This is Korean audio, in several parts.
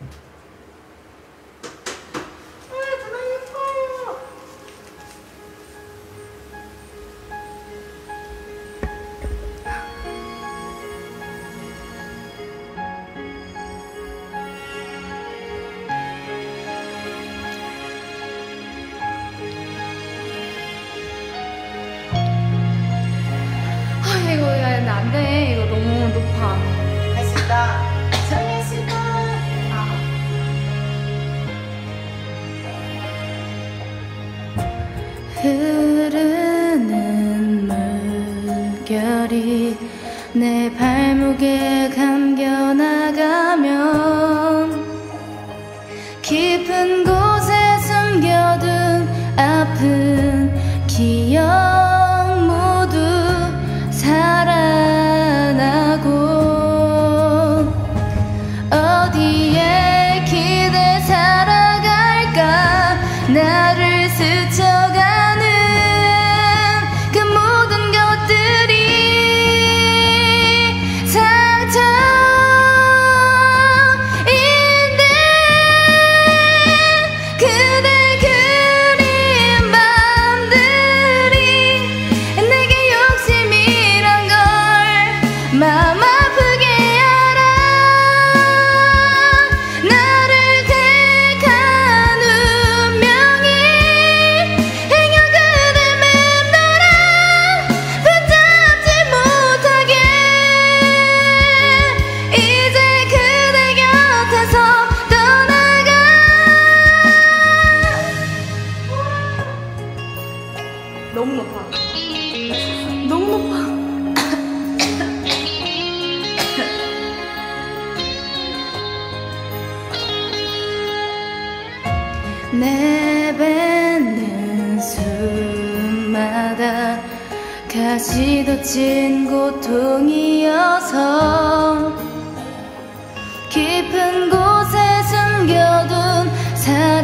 아, 안 돼. 이거 너무 높아. 할수 있다. 흐르는 물결이 내 발목에 감겨 나가면 깊은 곳에 숨겨둔 아픈 기억 너무 높아. 너무 높아. 내뱉는 숨마다 가시 덮친 고통이어서 깊은 곳에 숨겨둔 사랑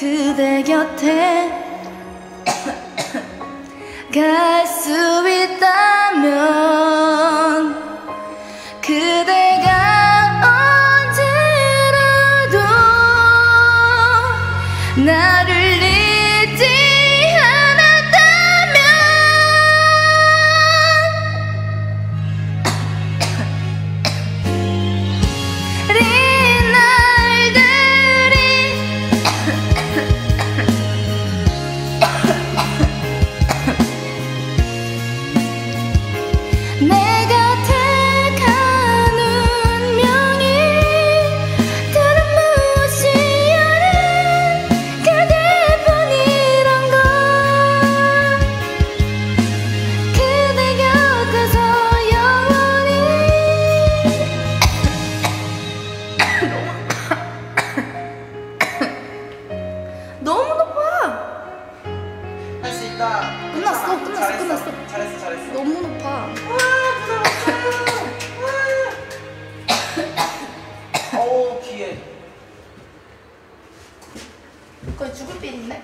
그대 곁에 갈 수 있다면 나 끝났어, 아, 끝났어, 잘했어, 끝났어. 잘했어, 잘했어. 너무 높아. 와, 부러워. 어우, 귀에. 거의 죽을 뻔했네.